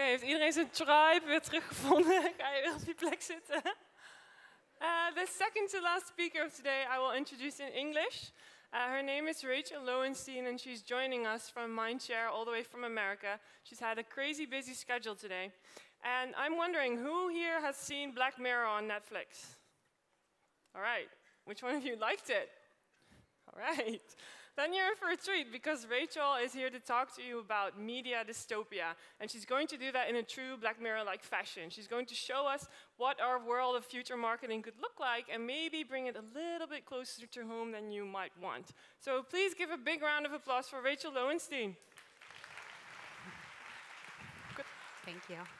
Oké, heeft iedereen zijn tribe weer teruggevonden? Ga je weer op plek zitten? Uh, the second to last speaker of today I will introduce in English. Uh, her name is Rachel Lowenstein, and she's joining us from Mindshare all the way from America. She's had a crazy busy schedule today. And I'm wondering, who here has seen Black Mirror on Netflix? All right. Which one of you liked it? All right. Then you're in for a treat because Rachel is here to talk to you about media dystopia. And she's going to do that in a true Black Mirror like fashion. She's going to show us what our world of future marketing could look like and maybe bring it a little bit closer to home than you might want. So please give a big round of applause for Rachel Lowenstein. Thank you.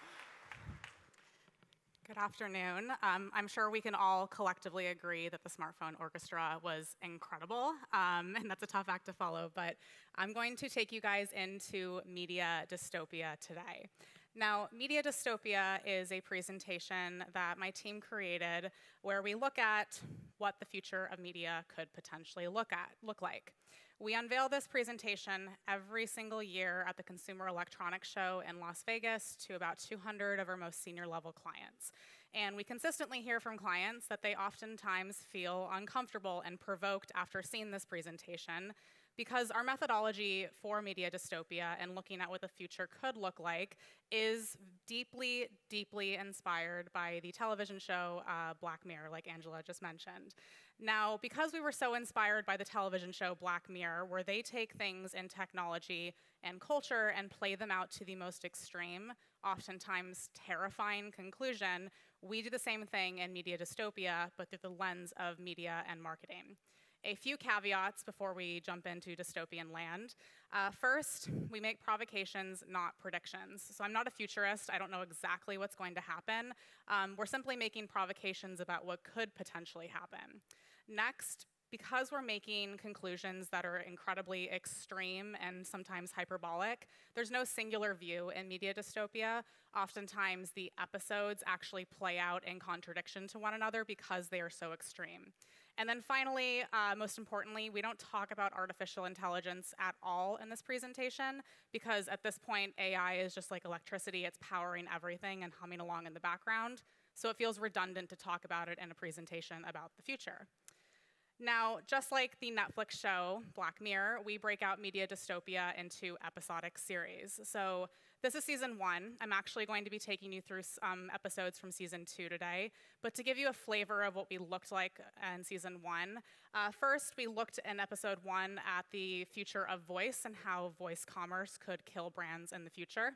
Good afternoon. Um, I'm sure we can all collectively agree that the Smartphone Orchestra was incredible, um, and that's a tough act to follow, but I'm going to take you guys into media dystopia today. Now, Media Dystopia is a presentation that my team created where we look at what the future of media could potentially look at look like. We unveil this presentation every single year at the Consumer Electronics Show in Las Vegas to about 200 of our most senior level clients. And we consistently hear from clients that they oftentimes feel uncomfortable and provoked after seeing this presentation because our methodology for media dystopia and looking at what the future could look like is deeply, deeply inspired by the television show uh, Black Mirror, like Angela just mentioned. Now, because we were so inspired by the television show Black Mirror, where they take things in technology and culture and play them out to the most extreme, oftentimes terrifying conclusion, we do the same thing in media dystopia, but through the lens of media and marketing. A few caveats before we jump into dystopian land. Uh, first, we make provocations, not predictions. So I'm not a futurist. I don't know exactly what's going to happen. Um, we're simply making provocations about what could potentially happen. Next, because we're making conclusions that are incredibly extreme and sometimes hyperbolic, there's no singular view in media dystopia. Oftentimes, the episodes actually play out in contradiction to one another because they are so extreme. And then finally, uh, most importantly, we don't talk about artificial intelligence at all in this presentation because at this point, AI is just like electricity. It's powering everything and humming along in the background. So it feels redundant to talk about it in a presentation about the future. Now, just like the Netflix show Black Mirror, we break out media dystopia into episodic series. So this is season one. I'm actually going to be taking you through some episodes from season two today. But to give you a flavor of what we looked like in season one, uh, first we looked in episode one at the future of voice and how voice commerce could kill brands in the future.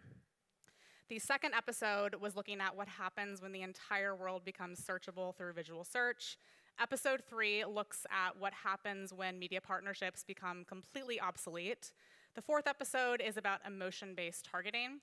The second episode was looking at what happens when the entire world becomes searchable through visual search. Episode three looks at what happens when media partnerships become completely obsolete. The fourth episode is about emotion based targeting.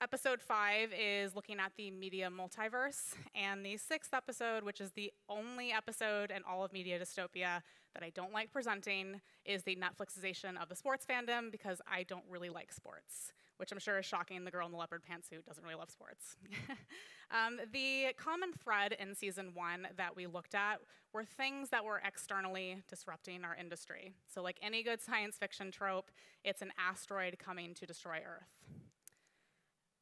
Episode five is looking at the media multiverse. And the sixth episode, which is the only episode in all of Media Dystopia that I don't like presenting, is the Netflixization of the sports fandom because I don't really like sports which I'm sure is shocking the girl in the leopard pantsuit doesn't really love sports. um, the common thread in season one that we looked at were things that were externally disrupting our industry. So, like any good science fiction trope, it's an asteroid coming to destroy Earth.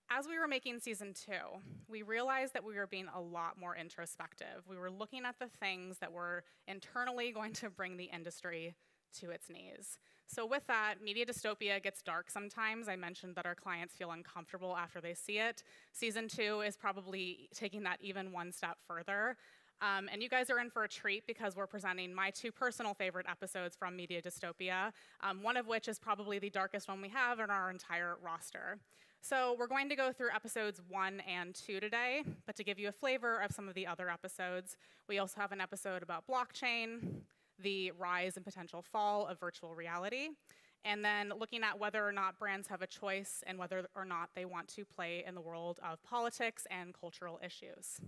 As we were making season two, we realized that we were being a lot more introspective. We were looking at the things that were internally going to bring the industry to its knees. So with that, media dystopia gets dark sometimes. I mentioned that our clients feel uncomfortable after they see it. Season two is probably taking that even one step further. Um, and you guys are in for a treat because we're presenting my two personal favorite episodes from Media Dystopia, um, one of which is probably the darkest one we have in our entire roster. So we're going to go through episodes one and two today, but to give you a flavor of some of the other episodes, we also have an episode about blockchain, the rise and potential fall of virtual reality, and then looking at whether or not brands have a choice and whether or not they want to play in the world of politics and cultural issues.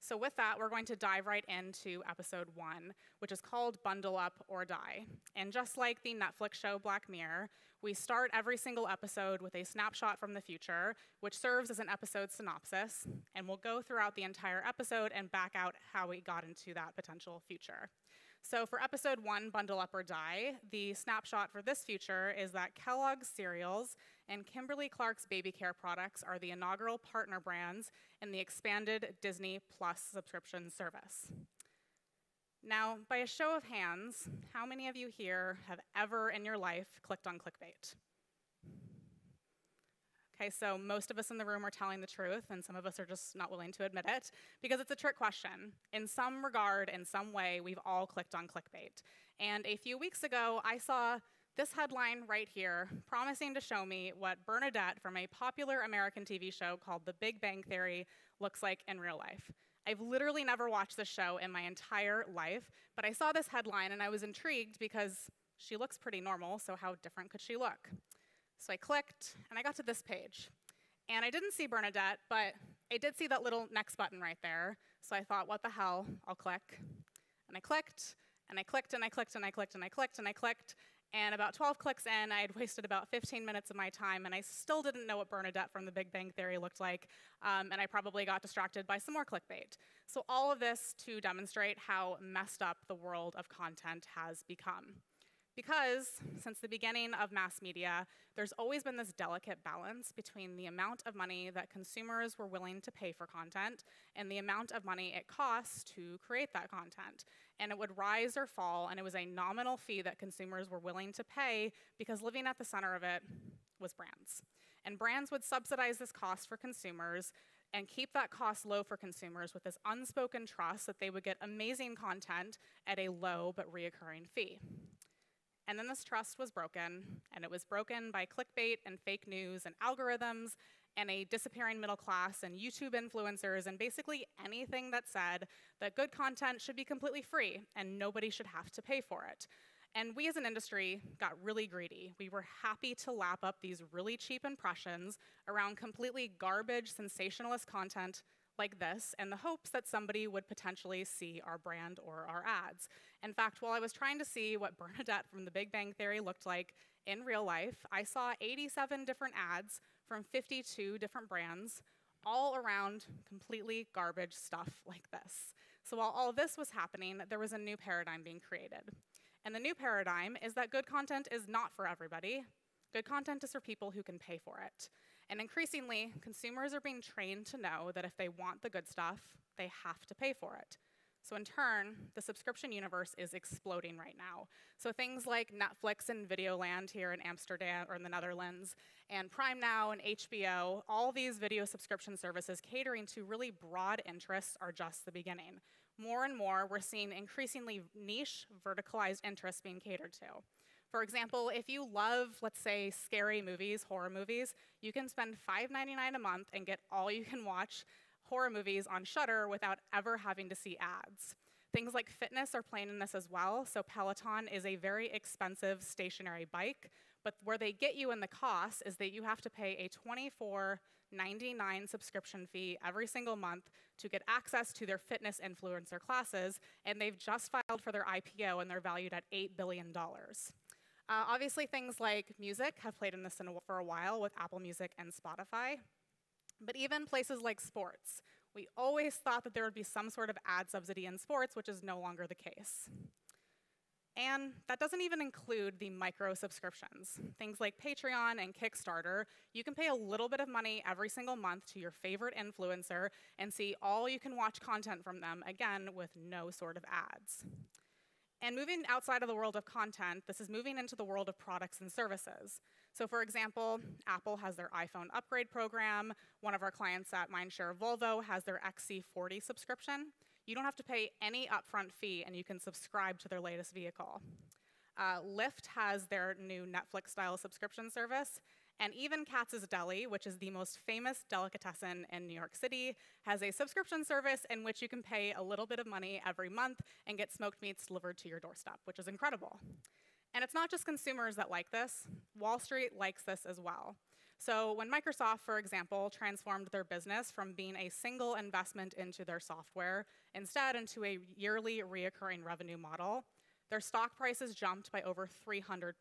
So, with that, we're going to dive right into episode one, which is called Bundle Up or Die. And just like the Netflix show Black Mirror, we start every single episode with a snapshot from the future, which serves as an episode synopsis, and we'll go throughout the entire episode and back out how we got into that potential future. So for episode one, Bundle Up or Die, the snapshot for this future is that Kellogg's cereals and Kimberly Clark's baby care products are the inaugural partner brands in the expanded Disney Plus subscription service. Now, by a show of hands, how many of you here have ever in your life clicked on clickbait? Okay, so most of us in the room are telling the truth, and some of us are just not willing to admit it because it's a trick question. In some regard, in some way, we've all clicked on clickbait. And a few weeks ago, I saw this headline right here promising to show me what Bernadette from a popular American TV show called The Big Bang Theory looks like in real life. I've literally never watched this show in my entire life, but I saw this headline and I was intrigued because she looks pretty normal, so how different could she look? So I clicked and I got to this page. And I didn't see Bernadette, but I did see that little next button right there. So I thought, what the hell? I'll click. And I clicked, and I clicked, and I clicked, and I clicked, and I clicked, and I clicked. And about 12 clicks in, I had wasted about 15 minutes of my time, and I still didn't know what Bernadette from The Big Bang Theory looked like, um, and I probably got distracted by some more clickbait. So, all of this to demonstrate how messed up the world of content has become. Because since the beginning of mass media, there's always been this delicate balance between the amount of money that consumers were willing to pay for content and the amount of money it costs to create that content. And it would rise or fall, and it was a nominal fee that consumers were willing to pay because living at the center of it was brands. And brands would subsidize this cost for consumers and keep that cost low for consumers with this unspoken trust that they would get amazing content at a low but reoccurring fee. And then this trust was broken, and it was broken by clickbait and fake news and algorithms and a disappearing middle class and YouTube influencers and basically anything that said that good content should be completely free and nobody should have to pay for it. And we as an industry got really greedy. We were happy to lap up these really cheap impressions around completely garbage, sensationalist content like this in the hopes that somebody would potentially see our brand or our ads. In fact, while I was trying to see what Bernadette from The Big Bang Theory looked like in real life, I saw 87 different ads from 52 different brands, all around completely garbage stuff like this. So while all this was happening, there was a new paradigm being created. And the new paradigm is that good content is not for everybody. Good content is for people who can pay for it. And increasingly, consumers are being trained to know that if they want the good stuff, they have to pay for it. So, in turn, the subscription universe is exploding right now. So, things like Netflix and Videoland here in Amsterdam or in the Netherlands, and Prime Now and HBO, all these video subscription services catering to really broad interests are just the beginning. More and more, we're seeing increasingly niche, verticalized interests being catered to. For example, if you love, let's say, scary movies, horror movies, you can spend $5.99 a month and get all you can watch horror movies on Shudder without ever having to see ads. Things like fitness are playing in this as well. So Peloton is a very expensive stationary bike, but where they get you in the cost is that you have to pay a $24.99 subscription fee every single month to get access to their fitness influencer classes, and they've just filed for their IPO and they're valued at $8 billion. Uh, obviously, things like music have played in this in a, for a while with Apple Music and Spotify. But even places like sports, we always thought that there would be some sort of ad subsidy in sports, which is no longer the case. And that doesn't even include the micro subscriptions. Things like Patreon and Kickstarter, you can pay a little bit of money every single month to your favorite influencer and see all you can watch content from them, again, with no sort of ads. And moving outside of the world of content, this is moving into the world of products and services. So, for example, Apple has their iPhone upgrade program. One of our clients at Mindshare Volvo has their XC40 subscription. You don't have to pay any upfront fee, and you can subscribe to their latest vehicle. Uh, Lyft has their new Netflix style subscription service, and even Katz's Deli, which is the most famous delicatessen in New York City, has a subscription service in which you can pay a little bit of money every month and get smoked meats delivered to your doorstep, which is incredible. And it's not just consumers that like this, Wall Street likes this as well. So, when Microsoft, for example, transformed their business from being a single investment into their software instead into a yearly reoccurring revenue model, their stock prices jumped by over 300%.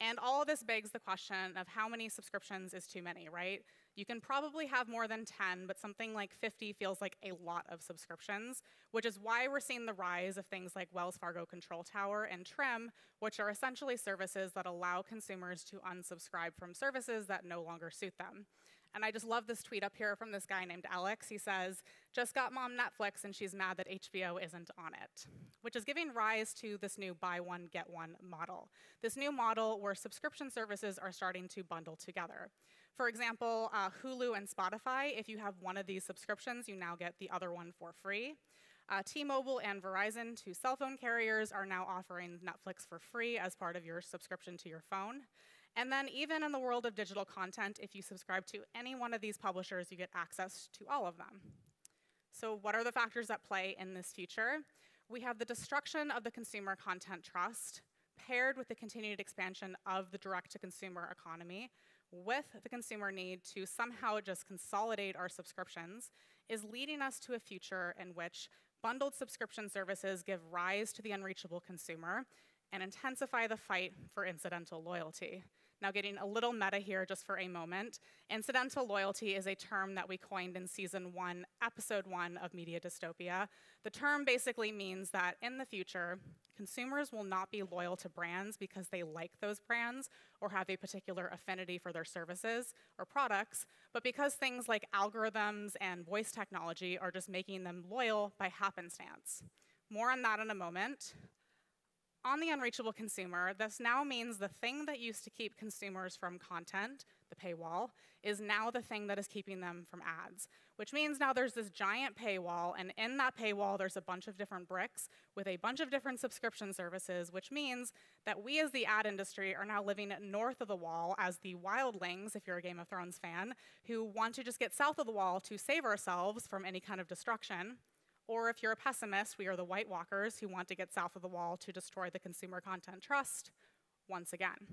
And all of this begs the question of how many subscriptions is too many, right? You can probably have more than 10, but something like 50 feels like a lot of subscriptions, which is why we're seeing the rise of things like Wells Fargo Control Tower and Trim, which are essentially services that allow consumers to unsubscribe from services that no longer suit them. And I just love this tweet up here from this guy named Alex. He says, Just got mom Netflix and she's mad that HBO isn't on it, which is giving rise to this new buy one, get one model. This new model where subscription services are starting to bundle together. For example, uh, Hulu and Spotify, if you have one of these subscriptions, you now get the other one for free. Uh, T-Mobile and Verizon, two cell phone carriers, are now offering Netflix for free as part of your subscription to your phone. And then even in the world of digital content, if you subscribe to any one of these publishers, you get access to all of them. So what are the factors at play in this future? We have the destruction of the consumer content trust paired with the continued expansion of the direct-to-consumer economy with the consumer need to somehow just consolidate our subscriptions is leading us to a future in which bundled subscription services give rise to the unreachable consumer and intensify the fight for incidental loyalty. Now, getting a little meta here just for a moment, incidental loyalty is a term that we coined in season one, episode one of Media Dystopia. The term basically means that in the future, consumers will not be loyal to brands because they like those brands or have a particular affinity for their services or products, but because things like algorithms and voice technology are just making them loyal by happenstance. More on that in a moment. On the unreachable consumer, this now means the thing that used to keep consumers from content, the paywall, is now the thing that is keeping them from ads. Which means now there's this giant paywall, and in that paywall, there's a bunch of different bricks with a bunch of different subscription services, which means that we as the ad industry are now living north of the wall as the wildlings, if you're a Game of Thrones fan, who want to just get south of the wall to save ourselves from any kind of destruction. Or if you're a pessimist, we are the White Walkers who want to get south of the wall to destroy the consumer content trust once again.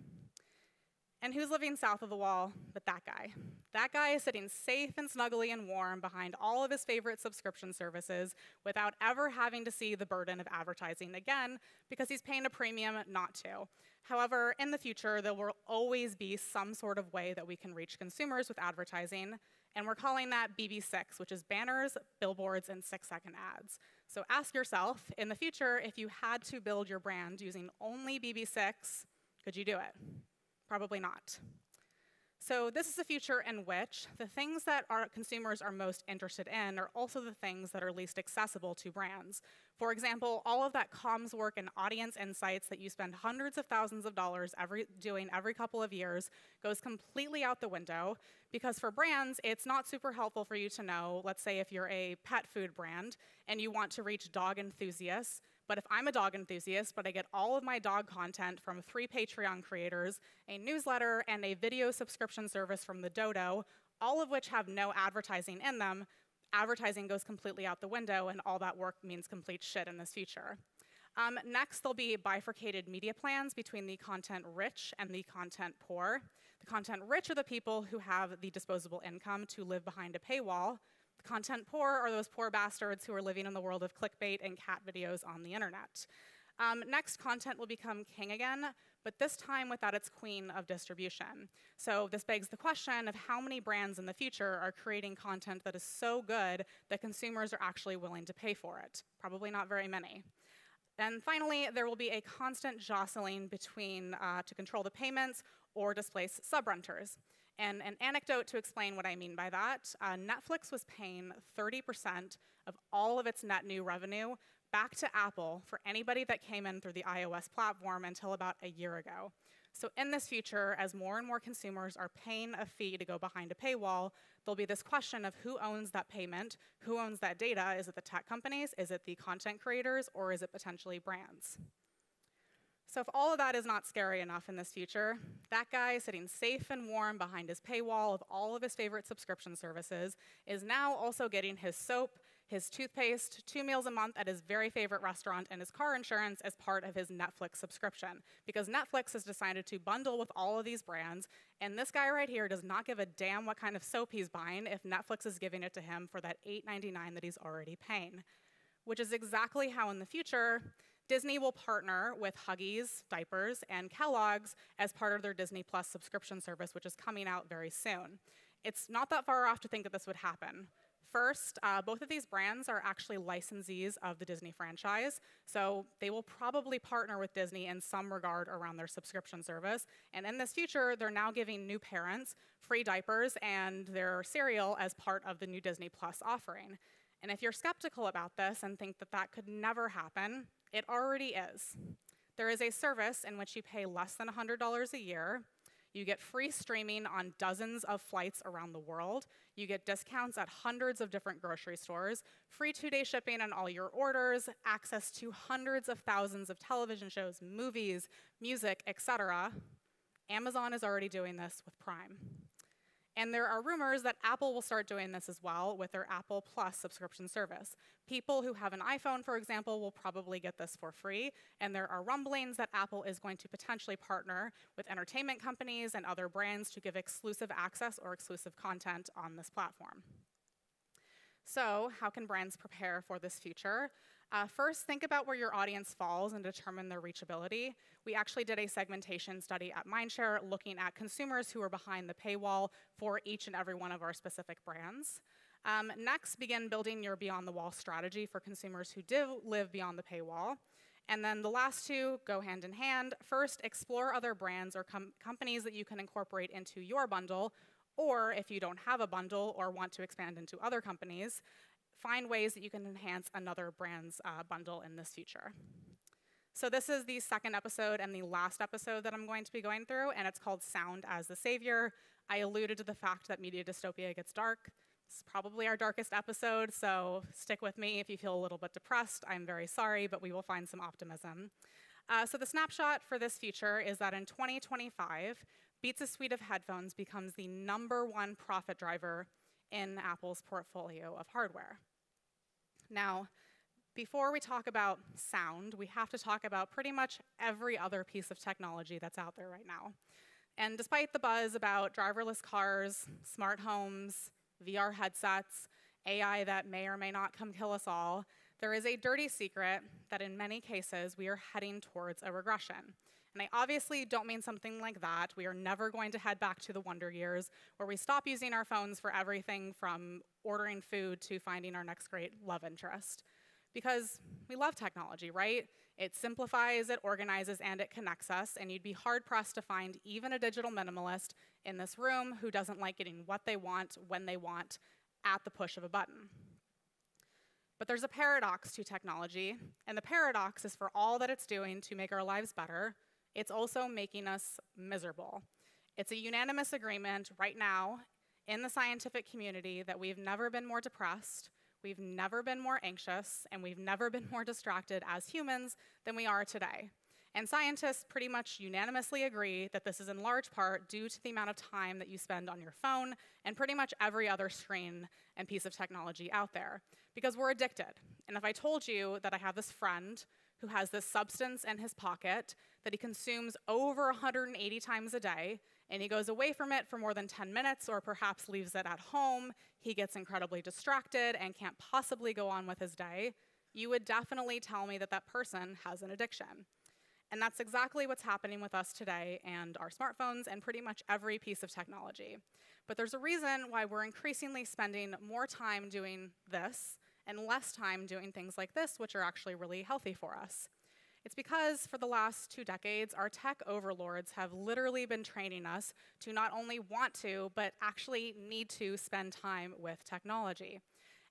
And who's living south of the wall but that guy? That guy is sitting safe and snuggly and warm behind all of his favorite subscription services without ever having to see the burden of advertising again because he's paying a premium not to. However, in the future, there will always be some sort of way that we can reach consumers with advertising, and we're calling that BB6, which is banners, billboards, and six second ads. So ask yourself in the future if you had to build your brand using only BB6, could you do it? Probably not. So this is a future in which the things that our consumers are most interested in are also the things that are least accessible to brands. For example, all of that comms work and audience insights that you spend hundreds of thousands of dollars every, doing every couple of years goes completely out the window because for brands, it's not super helpful for you to know, let's say if you're a pet food brand and you want to reach dog enthusiasts, but if I'm a dog enthusiast, but I get all of my dog content from three Patreon creators, a newsletter, and a video subscription service from the Dodo, all of which have no advertising in them, advertising goes completely out the window, and all that work means complete shit in this future. Um, next, there'll be bifurcated media plans between the content rich and the content poor. The content rich are the people who have the disposable income to live behind a paywall, The Content poor are those poor bastards who are living in the world of clickbait and cat videos on the internet. Um, next, content will become king again, but this time without its queen of distribution. So this begs the question of how many brands in the future are creating content that is so good that consumers are actually willing to pay for it? Probably not very many. And finally, there will be a constant jostling between uh, to control the payments or displace subrenters. And an anecdote to explain what I mean by that uh, Netflix was paying 30% of all of its net new revenue back to Apple for anybody that came in through the iOS platform until about a year ago. So, in this future, as more and more consumers are paying a fee to go behind a paywall, there'll be this question of who owns that payment, who owns that data. Is it the tech companies, is it the content creators, or is it potentially brands? So if all of that is not scary enough in this future, that guy sitting safe and warm behind his paywall of all of his favorite subscription services is now also getting his soap, his toothpaste, two meals a month at his very favorite restaurant, and his car insurance as part of his Netflix subscription. Because Netflix has decided to bundle with all of these brands, and this guy right here does not give a damn what kind of soap he's buying if Netflix is giving it to him for that $8.99 that he's already paying. Which is exactly how in the future, Disney will partner with Huggies diapers and Kellogg's as part of their Disney Plus subscription service, which is coming out very soon. It's not that far off to think that this would happen. First, uh, both of these brands are actually licensees of the Disney franchise, so they will probably partner with Disney in some regard around their subscription service. And in this future, they're now giving new parents free diapers and their cereal as part of the new Disney Plus offering. And if you're skeptical about this and think that that could never happen, it already is. There is a service in which you pay less than $100 a year. You get free streaming on dozens of flights around the world. You get discounts at hundreds of different grocery stores, free two day shipping on all your orders, access to hundreds of thousands of television shows, movies, music, etc. Amazon is already doing this with Prime. And there are rumors that Apple will start doing this as well with their Apple Plus subscription service. People who have an iPhone, for example, will probably get this for free. And there are rumblings that Apple is going to potentially partner with entertainment companies and other brands to give exclusive access or exclusive content on this platform. So, how can brands prepare for this future? Uh, first, think about where your audience falls and determine their reachability. We actually did a segmentation study at Mindshare looking at consumers who are behind the paywall for each and every one of our specific brands. Um, next, begin building your beyond the wall strategy for consumers who do live beyond the paywall. And then the last two go hand in hand. First, explore other brands or com companies that you can incorporate into your bundle, or if you don't have a bundle or want to expand into other companies, find ways that you can enhance another brand's uh, bundle in this future. So this is the second episode and the last episode that I'm going to be going through, and it's called Sound as the Savior. I alluded to the fact that media dystopia gets dark. It's probably our darkest episode, so stick with me if you feel a little bit depressed. I'm very sorry, but we will find some optimism. Uh, so the snapshot for this feature is that in 2025, Beats' a suite of headphones becomes the number one profit driver in Apple's portfolio of hardware. Now, before we talk about sound, we have to talk about pretty much every other piece of technology that's out there right now. And despite the buzz about driverless cars, smart homes, VR headsets, AI that may or may not come kill us all, there is a dirty secret that in many cases we are heading towards a regression. And I obviously don't mean something like that. We are never going to head back to the wonder years where we stop using our phones for everything from ordering food to finding our next great love interest. Because we love technology, right? It simplifies, it organizes, and it connects us, and you'd be hard pressed to find even a digital minimalist in this room who doesn't like getting what they want when they want at the push of a button. But there's a paradox to technology, and the paradox is for all that it's doing to make our lives better, it's also making us miserable. It's a unanimous agreement right now in the scientific community that we've never been more depressed, we've never been more anxious, and we've never been more distracted as humans than we are today. And scientists pretty much unanimously agree that this is in large part due to the amount of time that you spend on your phone and pretty much every other screen and piece of technology out there. Because we're addicted. And if I told you that I have this friend who has this substance in his pocket that he consumes over 180 times a day, and he goes away from it for more than 10 minutes or perhaps leaves it at home, he gets incredibly distracted and can't possibly go on with his day, you would definitely tell me that that person has an addiction. And that's exactly what's happening with us today and our smartphones and pretty much every piece of technology. But there's a reason why we're increasingly spending more time doing this and less time doing things like this, which are actually really healthy for us. It's because for the last two decades, our tech overlords have literally been training us to not only want to, but actually need to spend time with technology.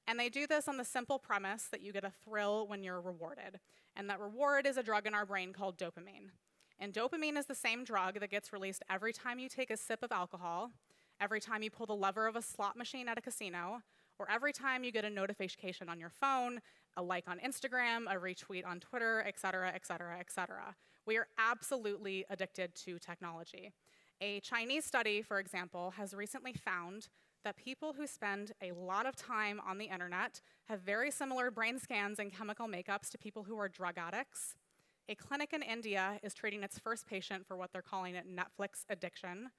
And they do this on the simple premise that you get a thrill when you're rewarded. And that reward is a drug in our brain called dopamine. And dopamine is the same drug that gets released every time you take a sip of alcohol, every time you pull the lever of a slot machine at a casino, or every time you get a notification on your phone, a like on Instagram, a retweet on Twitter, et cetera, et cetera, et cetera. We are absolutely addicted to technology. A Chinese study, for example, has recently found that people who spend a lot of time on the internet have very similar brain scans and chemical makeups to people who are drug addicts. A clinic in India is treating its first patient for what they're calling it Netflix addiction.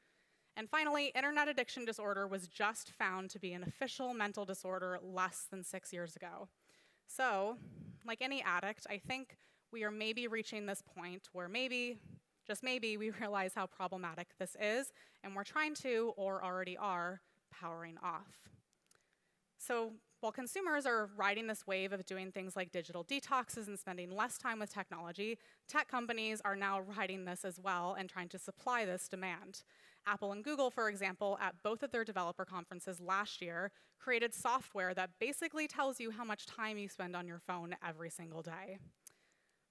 And finally, internet addiction disorder was just found to be an official mental disorder less than six years ago. So, like any addict, I think we are maybe reaching this point where maybe, just maybe, we realize how problematic this is, and we're trying to, or already are, powering off. So while consumers are riding this wave of doing things like digital detoxes and spending less time with technology, tech companies are now riding this as well and trying to supply this demand. Apple and Google, for example, at both of their developer conferences last year, created software that basically tells you how much time you spend on your phone every single day.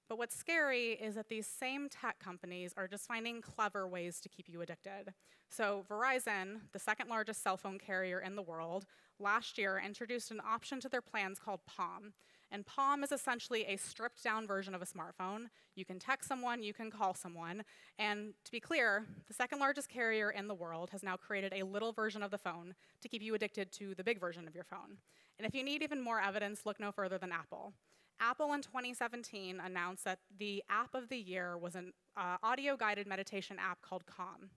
But what's scary is that these same tech companies are just finding clever ways to keep you addicted. So, Verizon, the second largest cell phone carrier in the world, last year introduced an option to their plans called Palm. And Palm is essentially a stripped down version of a smartphone. You can text someone, you can call someone. And to be clear, the second largest carrier in the world has now created a little version of the phone to keep you addicted to the big version of your phone. And if you need even more evidence, look no further than Apple. Apple in 2017 announced that the app of the year was an uh, audio guided meditation app called Calm.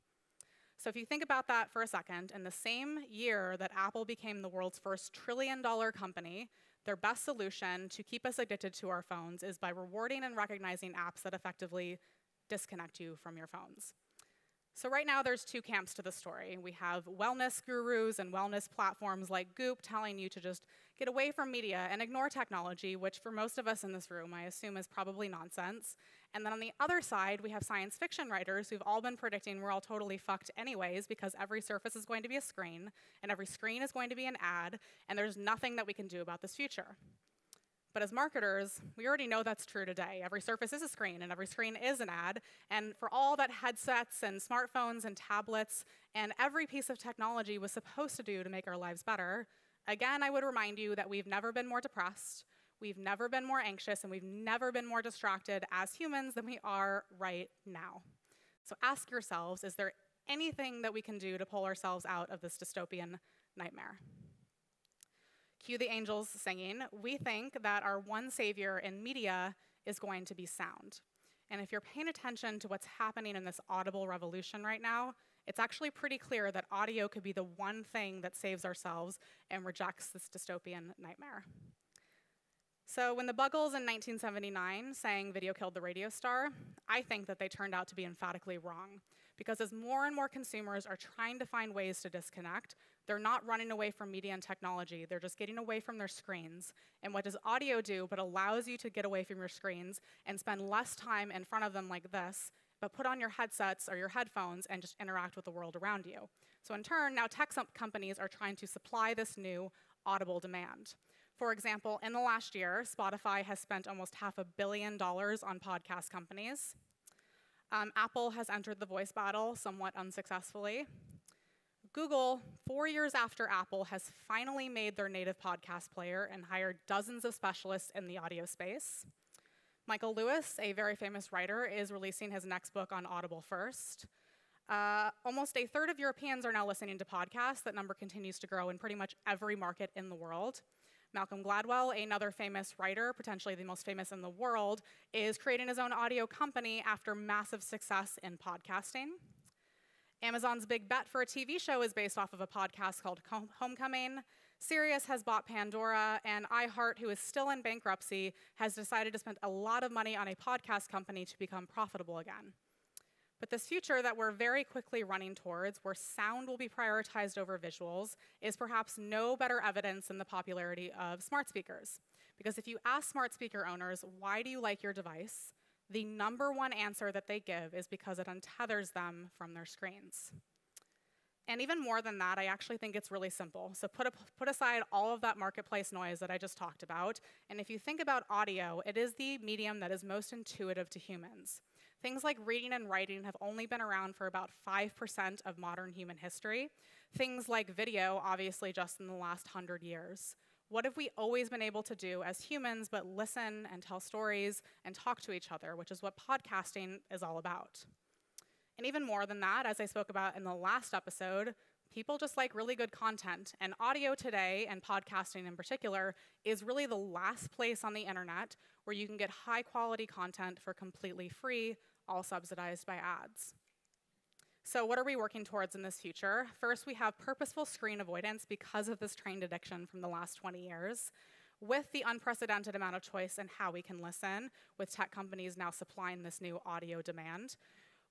So if you think about that for a second, in the same year that Apple became the world's first trillion dollar company, their best solution to keep us addicted to our phones is by rewarding and recognizing apps that effectively disconnect you from your phones. So right now there's two camps to the story. We have wellness gurus and wellness platforms like Goop telling you to just get away from media and ignore technology, which for most of us in this room I assume is probably nonsense. And then on the other side, we have science fiction writers who've all been predicting we're all totally fucked anyways because every surface is going to be a screen and every screen is going to be an ad and there's nothing that we can do about this future. But as marketers, we already know that's true today. Every surface is a screen, and every screen is an ad. And for all that headsets and smartphones and tablets and every piece of technology was supposed to do to make our lives better, again, I would remind you that we've never been more depressed, we've never been more anxious, and we've never been more distracted as humans than we are right now. So ask yourselves is there anything that we can do to pull ourselves out of this dystopian nightmare? Cue the angels singing. We think that our one savior in media is going to be sound. And if you're paying attention to what's happening in this audible revolution right now, it's actually pretty clear that audio could be the one thing that saves ourselves and rejects this dystopian nightmare. So when the Buggles in 1979 sang Video Killed the Radio Star, I think that they turned out to be emphatically wrong. Because as more and more consumers are trying to find ways to disconnect, they're not running away from media and technology, they're just getting away from their screens. And what does audio do but allows you to get away from your screens and spend less time in front of them like this, but put on your headsets or your headphones and just interact with the world around you. So in turn, now tech companies are trying to supply this new audible demand. For example, in the last year, Spotify has spent almost half a billion dollars on podcast companies. Um, Apple has entered the voice battle somewhat unsuccessfully. Google, four years after Apple, has finally made their native podcast player and hired dozens of specialists in the audio space. Michael Lewis, a very famous writer, is releasing his next book on Audible first. Uh, almost a third of Europeans are now listening to podcasts. That number continues to grow in pretty much every market in the world. Malcolm Gladwell, another famous writer, potentially the most famous in the world, is creating his own audio company after massive success in podcasting. Amazon's big bet for a TV show is based off of a podcast called Homecoming. Sirius has bought Pandora, and iHeart, who is still in bankruptcy, has decided to spend a lot of money on a podcast company to become profitable again. But this future that we're very quickly running towards, where sound will be prioritized over visuals, is perhaps no better evidence than the popularity of smart speakers. Because if you ask smart speaker owners, why do you like your device? the number one answer that they give is because it untethers them from their screens. And even more than that, I actually think it's really simple. So put, a, put aside all of that marketplace noise that I just talked about, and if you think about audio, it is the medium that is most intuitive to humans. Things like reading and writing have only been around for about 5% of modern human history. Things like video, obviously, just in the last 100 years. What have we always been able to do as humans but listen and tell stories and talk to each other, which is what podcasting is all about? And even more than that, as I spoke about in the last episode, people just like really good content. And audio today, and podcasting in particular, is really the last place on the internet where you can get high quality content for completely free, all subsidized by ads. So what are we working towards in this future? First, we have purposeful screen avoidance because of this trained addiction from the last 20 years. with the unprecedented amount of choice in how we can listen, with tech companies now supplying this new audio demand,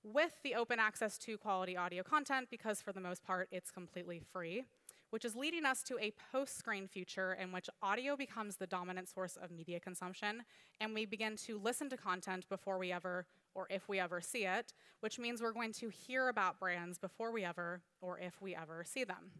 with the open access to quality audio content, because for the most part, it's completely free, which is leading us to a post-screen future in which audio becomes the dominant source of media consumption, and we begin to listen to content before we ever, or if we ever see it, which means we're going to hear about brands before we ever, or if we ever see them.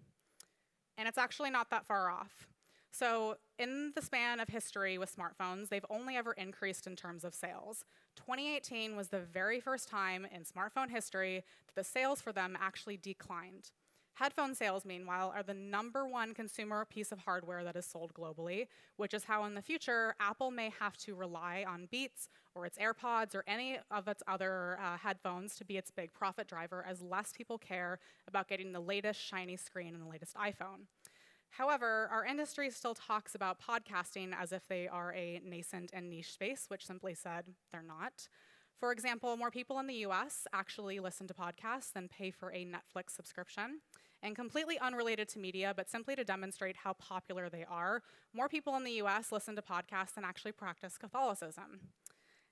And it's actually not that far off. So, in the span of history with smartphones, they've only ever increased in terms of sales. 2018 was the very first time in smartphone history that the sales for them actually declined. Headphone sales, meanwhile, are the number one consumer piece of hardware that is sold globally, which is how in the future Apple may have to rely on Beats or its AirPods or any of its other uh, headphones to be its big profit driver as less people care about getting the latest shiny screen and the latest iPhone. However, our industry still talks about podcasting as if they are a nascent and niche space, which simply said, they're not. For example, more people in the US actually listen to podcasts than pay for a Netflix subscription. And completely unrelated to media, but simply to demonstrate how popular they are, more people in the US listen to podcasts than actually practice Catholicism.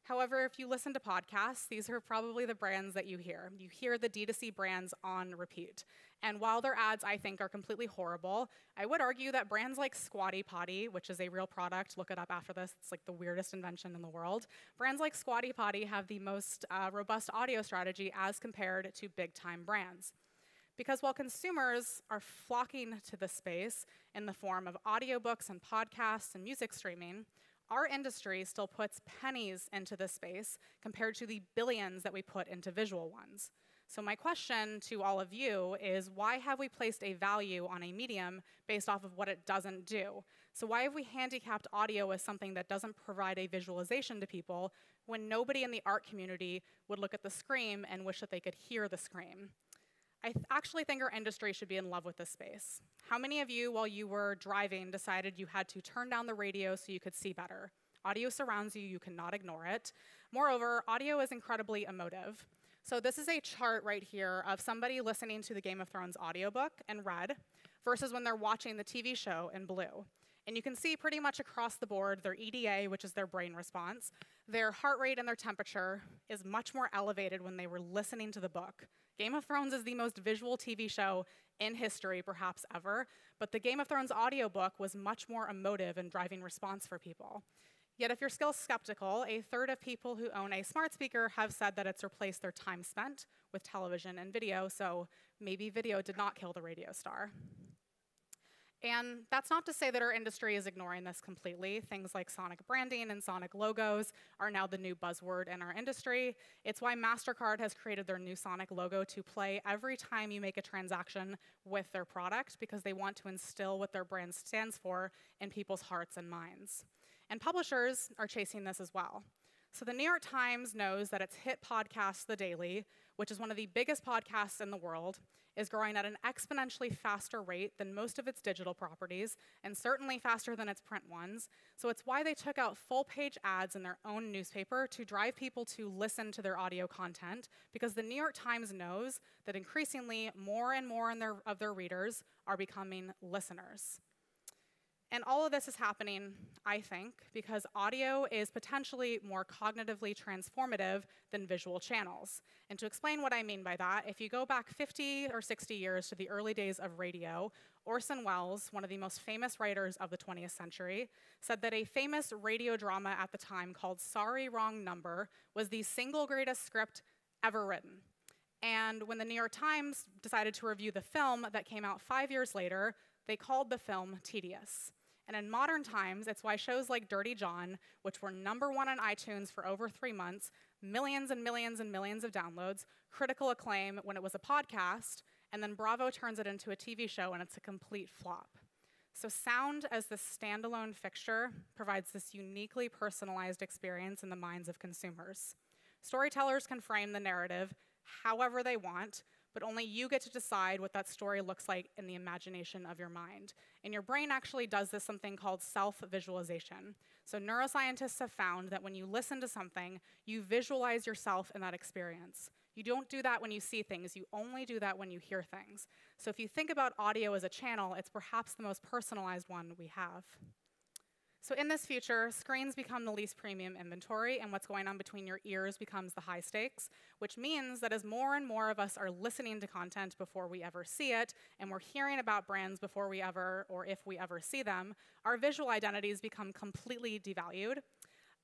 However, if you listen to podcasts, these are probably the brands that you hear. You hear the D2C brands on repeat. And while their ads, I think, are completely horrible, I would argue that brands like Squatty Potty, which is a real product, look it up after this, it's like the weirdest invention in the world. Brands like Squatty Potty have the most uh, robust audio strategy as compared to big time brands. Because while consumers are flocking to the space in the form of audiobooks and podcasts and music streaming, our industry still puts pennies into this space compared to the billions that we put into visual ones. So my question to all of you is why have we placed a value on a medium based off of what it doesn't do? So why have we handicapped audio as something that doesn't provide a visualization to people when nobody in the art community would look at the scream and wish that they could hear the scream? I th actually think our industry should be in love with this space. How many of you, while you were driving, decided you had to turn down the radio so you could see better? Audio surrounds you, you cannot ignore it. Moreover, audio is incredibly emotive. So this is a chart right here of somebody listening to the Game of Thrones audiobook in red versus when they're watching the TV show in blue. And you can see pretty much across the board their EDA, which is their brain response, their heart rate and their temperature is much more elevated when they were listening to the book. Game of Thrones is the most visual TV show in history, perhaps ever, but the Game of Thrones audiobook was much more emotive and driving response for people. Yet, if you're still skeptical, a third of people who own a smart speaker have said that it's replaced their time spent with television and video, so maybe video did not kill the radio star. And that's not to say that our industry is ignoring this completely. Things like sonic branding and sonic logos are now the new buzzword in our industry. It's why MasterCard has created their new sonic logo to play every time you make a transaction with their product because they want to instill what their brand stands for in people's hearts and minds. And publishers are chasing this as well. So the New York Times knows that its hit podcast, The Daily, which is one of the biggest podcasts in the world, is growing at an exponentially faster rate than most of its digital properties, and certainly faster than its print ones. So it's why they took out full page ads in their own newspaper to drive people to listen to their audio content, because the New York Times knows that increasingly more and more their, of their readers are becoming listeners. And all of this is happening, I think, because audio is potentially more cognitively transformative than visual channels. And to explain what I mean by that, if you go back 50 or 60 years to the early days of radio, Orson Welles, one of the most famous writers of the 20th century, said that a famous radio drama at the time called Sorry Wrong Number was the single greatest script ever written. And when the New York Times decided to review the film that came out five years later, they called the film tedious. And in modern times, it's why shows like Dirty John, which were number one on iTunes for over three months, millions and millions and millions of downloads, critical acclaim when it was a podcast, and then Bravo turns it into a TV show and it's a complete flop. So, sound as the standalone fixture provides this uniquely personalized experience in the minds of consumers. Storytellers can frame the narrative however they want, but only you get to decide what that story looks like in the imagination of your mind. And your brain actually does this something called self visualization. So, neuroscientists have found that when you listen to something, you visualize yourself in that experience. You don't do that when you see things, you only do that when you hear things. So, if you think about audio as a channel, it's perhaps the most personalized one we have. So in this future, screens become the least premium inventory, and what's going on between your ears becomes the high stakes, which means that as more and more of us are listening to content before we ever see it, and we're hearing about brands before we ever, or if we ever see them, our visual identities become completely devalued.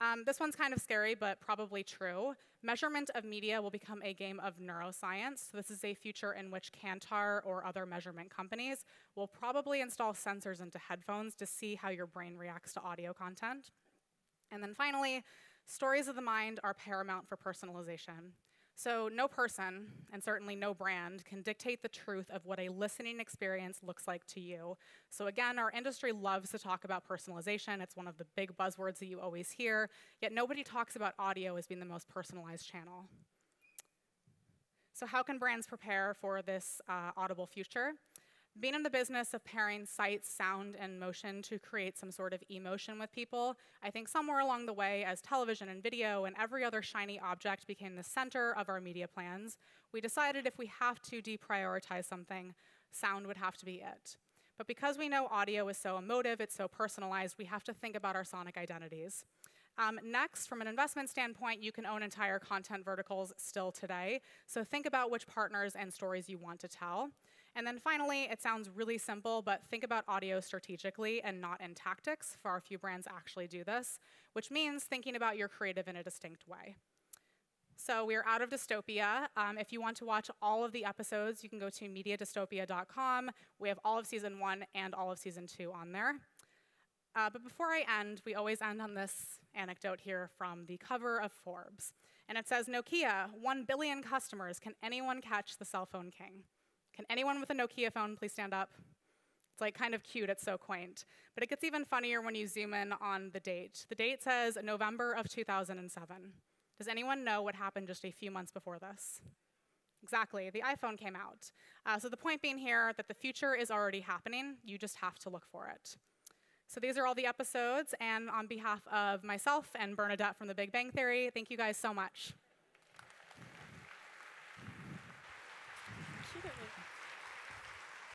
Um, this one's kind of scary, but probably true. Measurement of media will become a game of neuroscience. So this is a future in which Kantar or other measurement companies will probably install sensors into headphones to see how your brain reacts to audio content. And then finally, stories of the mind are paramount for personalization. So, no person, and certainly no brand, can dictate the truth of what a listening experience looks like to you. So, again, our industry loves to talk about personalization. It's one of the big buzzwords that you always hear, yet nobody talks about audio as being the most personalized channel. So, how can brands prepare for this uh, audible future? Being in the business of pairing sight, sound, and motion to create some sort of emotion with people, I think somewhere along the way, as television and video and every other shiny object became the center of our media plans, we decided if we have to deprioritize something, sound would have to be it. But because we know audio is so emotive, it's so personalized, we have to think about our sonic identities. Um, next, from an investment standpoint, you can own entire content verticals still today. So think about which partners and stories you want to tell. And then finally, it sounds really simple, but think about audio strategically and not in tactics. Far few brands actually do this, which means thinking about your creative in a distinct way. So we're out of dystopia. Um, if you want to watch all of the episodes, you can go to mediadystopia.com. We have all of season one and all of season two on there. Uh, but before I end, we always end on this anecdote here from the cover of Forbes. And it says Nokia, 1 billion customers. Can anyone catch the cell phone king? Can anyone with a Nokia phone please stand up? It's like kind of cute, it's so quaint. But it gets even funnier when you zoom in on the date. The date says November of 2007. Does anyone know what happened just a few months before this? Exactly, the iPhone came out. Uh, so the point being here that the future is already happening, you just have to look for it. So these are all the episodes, and on behalf of myself and Bernadette from The Big Bang Theory, thank you guys so much.